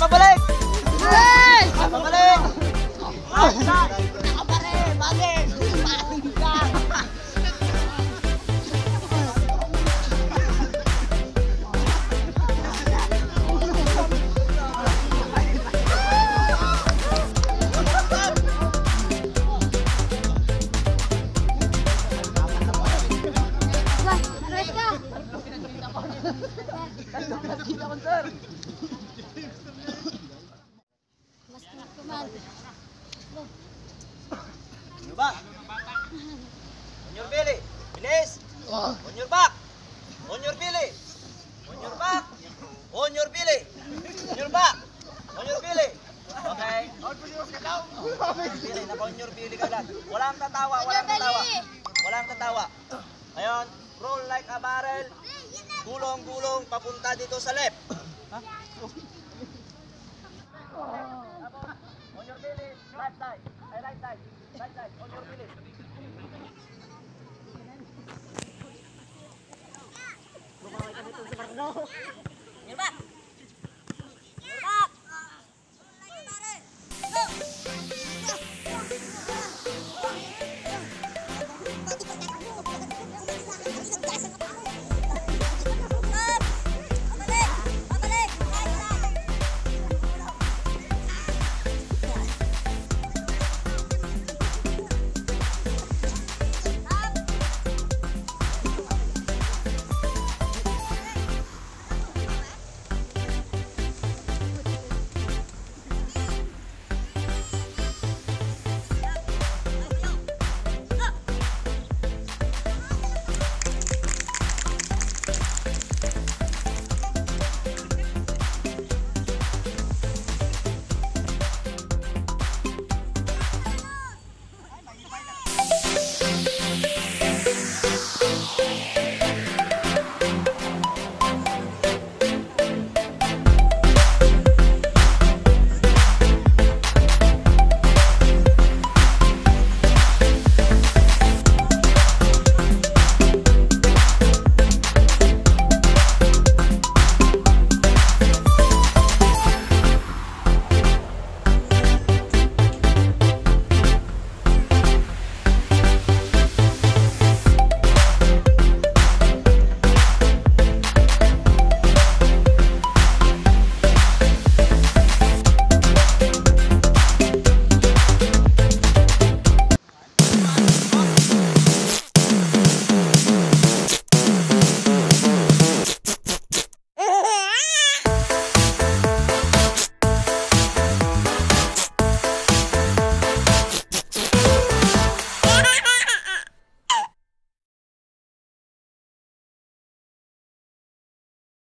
pabalik! Pabalik! Belly ka lang. Walang tatawa, walang tatawa. Walang tatawa. Ngayon, roll like a barrel. Gulong-gulong papunta dito sa left. Ha? On your belly, right side. Ay, right side. Right side. On your belly. Lumaway ka dito sa barno.